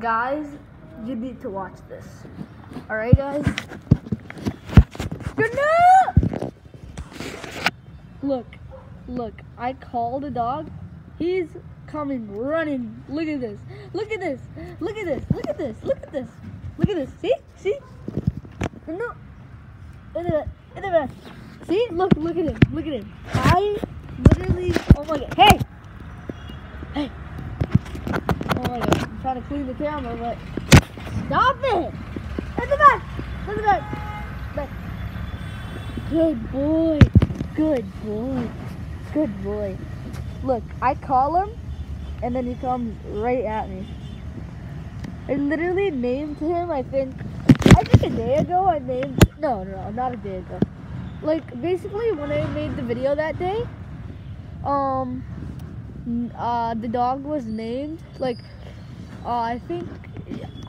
Guys, you need to watch this. Alright, guys? Look, look, I called a dog. He's coming running. Look at this. Look at this. Look at this. Look at this. Look at this. Look at this. See? See? No. Look at that. Look at that. See? Look, look at him. Look at him. I literally, oh my god. Hey! Hey! Oh my god. I'm trying to clean the camera, but stop it! In the back! In the back! Back. Good boy. Good boy. Good boy. Look, I call him, and then he comes right at me. I literally named him, I think, I think a day ago I named, no, no, no, not a day ago. Like, basically, when I made the video that day, um, uh, the dog was named, like, uh, I think,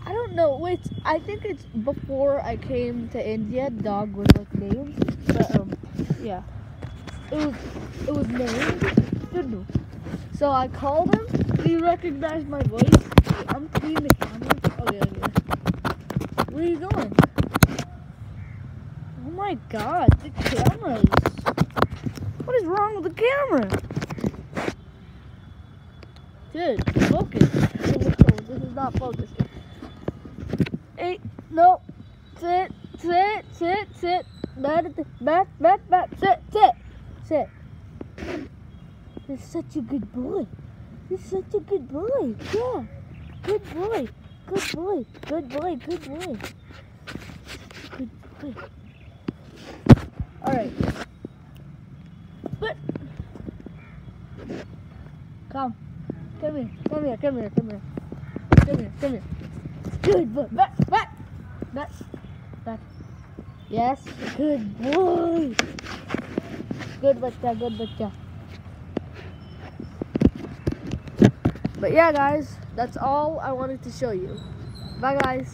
I don't know, wait, I think it's before I came to India, dog was, like, named, but, um, yeah. It was, it was named. So I called him, he recognized my voice. I'm cleaning the camera. Okay, okay. Where are you going? Oh my god, the cameras. What is wrong with the camera? Dude, focus. This is not focused. Hey, no. Sit, sit, sit, sit. Back, back, back, back. Sit, sit, sit. You're such a good boy. You're such a good boy. Yeah. Good boy. Good boy. Good boy. Good boy. Good boy. Alright. But come. Come here. Come here. Come here. Come here. Come here. Come here. Good boy. Back. Back. Back. Back. Yes. Good boy. Good bacha. Good bacha. But yeah, guys, that's all I wanted to show you. Bye, guys.